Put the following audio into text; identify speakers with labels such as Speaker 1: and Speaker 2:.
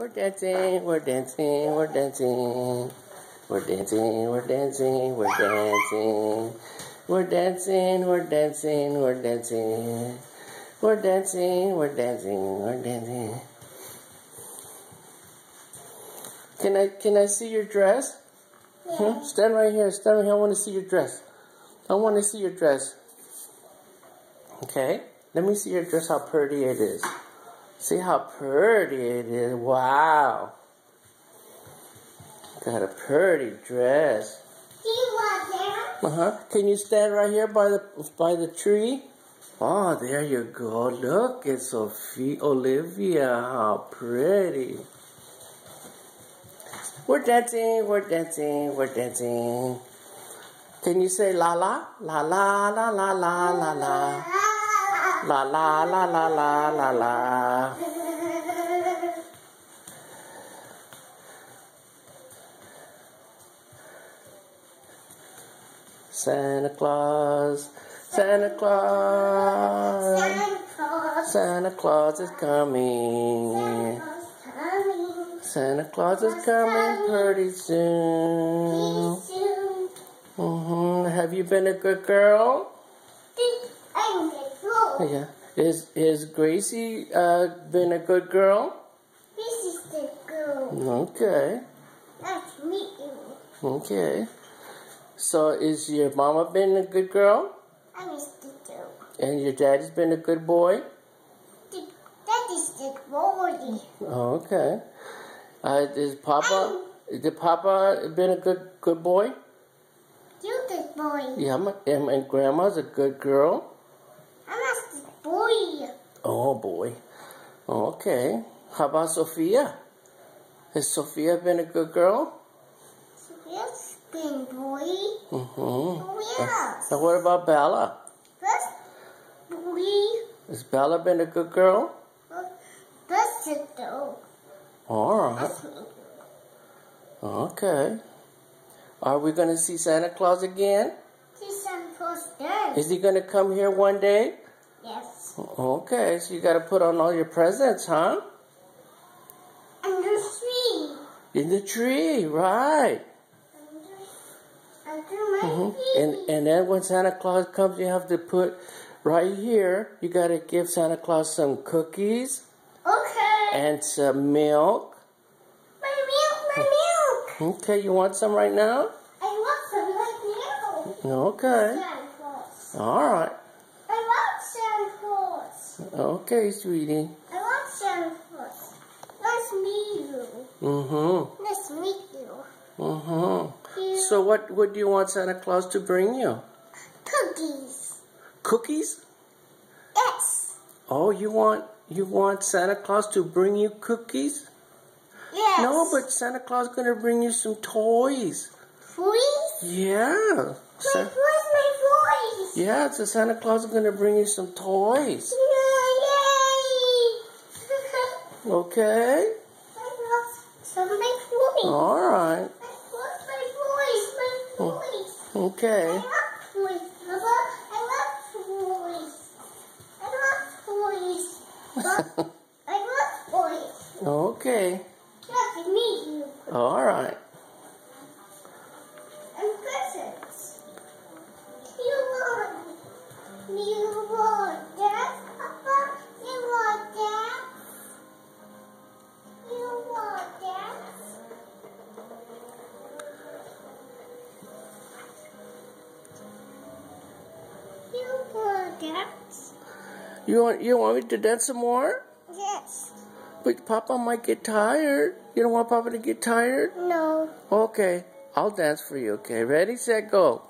Speaker 1: We're dancing, we're dancing, we're dancing. We're dancing, we're dancing, we're dancing. We're dancing, we're dancing, we're dancing. We're dancing, we're dancing, we're dancing. Can I can I see your dress? Hmm? Stand right here, stand right here. I want to see your dress. I want to see your dress. Okay? Let me see your dress, how pretty it is. See how pretty it is. Wow. Got a pretty dress.
Speaker 2: Do you want that?
Speaker 1: Uh-huh. Can you stand right here by the by the tree? Oh, there you go. Look at Sophie Olivia. How pretty. We're dancing, we're dancing, we're dancing. Can you say la la? La la la la la la la. La la la la la la la. Claus, Santa Claus,
Speaker 2: Santa Claus.
Speaker 1: Santa Claus is coming. Santa Claus is coming pretty soon.
Speaker 2: Soon.
Speaker 1: hmm Have you been a good girl?
Speaker 2: I'm the.
Speaker 1: Yeah. Is is Gracie uh, been a good girl?
Speaker 2: This is the girl.
Speaker 1: Okay.
Speaker 2: To meet.
Speaker 1: Okay. So is your mama been a good girl?
Speaker 2: I'm Mr. Girl.
Speaker 1: And your daddy's been a good boy?
Speaker 2: The- That is the boy.
Speaker 1: Okay. Uh, is Papa did Papa been a good good boy?
Speaker 2: You the boy.
Speaker 1: Yeah, my, and, and Grandma's a good girl.
Speaker 2: I'm not the boy.
Speaker 1: Oh boy. Okay. How about Sophia? Has Sophia been a good girl?
Speaker 2: Sophia's been boy.
Speaker 1: Mm-hmm.
Speaker 2: Yes.
Speaker 1: And what about Bella?
Speaker 2: First boy.
Speaker 1: Has Bella been a good girl?
Speaker 2: The girl.
Speaker 1: All right. Okay. Are we going to see Santa Claus again?
Speaker 2: See some posters.
Speaker 1: Is he going to come here one day? Okay, so you got to put on all your presents, huh?
Speaker 2: Under the tree.
Speaker 1: In the tree, right.
Speaker 2: Under, under my
Speaker 1: hmm. And and then when Santa Claus comes, you have to put right here. You got to give Santa Claus some cookies
Speaker 2: okay.
Speaker 1: and some milk.
Speaker 2: my milk, my milk.
Speaker 1: Okay, you want some right now?
Speaker 2: I want some right now.
Speaker 1: Okay.
Speaker 2: Santa Claus.
Speaker 1: All right.
Speaker 2: I want Santa Claus.
Speaker 1: Okay, sweetie.
Speaker 2: I want Santa Claus. To meet you.
Speaker 1: Mm-hmm.
Speaker 2: To meet you.
Speaker 1: Mm-hmm.
Speaker 2: You
Speaker 1: So what what do you want Santa Claus to bring you?
Speaker 2: cookies.
Speaker 1: Cookies?
Speaker 2: Yes.
Speaker 1: Oh, you want you want Santa Claus to bring you cookies?
Speaker 2: Yes.
Speaker 1: No, but Santa Claus is gonna bring you some toys.
Speaker 2: Toys?
Speaker 1: Yeah.
Speaker 2: Where's my toys?
Speaker 1: yeah, so Santa Claus is gonna bring you some toys. Okay?
Speaker 2: I want some of my toys.
Speaker 1: All right.
Speaker 2: I want my toys. My toys. I
Speaker 1: Okay.
Speaker 2: love toys, Papa. I love toys. I love toys. I love toys.
Speaker 1: Okay.
Speaker 2: Nice to meet.
Speaker 1: All right.
Speaker 2: That?
Speaker 1: You want you want me to dance some more?
Speaker 2: Yes.
Speaker 1: But Papa might get tired. You don't want Papa to get tired?
Speaker 2: No.
Speaker 1: Okay. I'll dance for you. Okay. Ready, set, go.